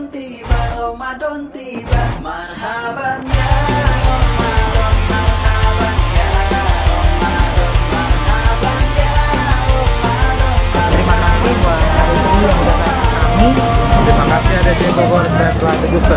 Ramadan tiba Ramadan tiba marhaban ya Ramadan marhaban ya Ramadan marhaban ya Terima kasih buat hari ini yang udah kami Terima kasih ada di Bogor dan telah berjumpa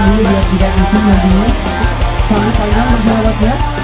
dulu biar tidak panjang bersahabatnya. Ada si Internal.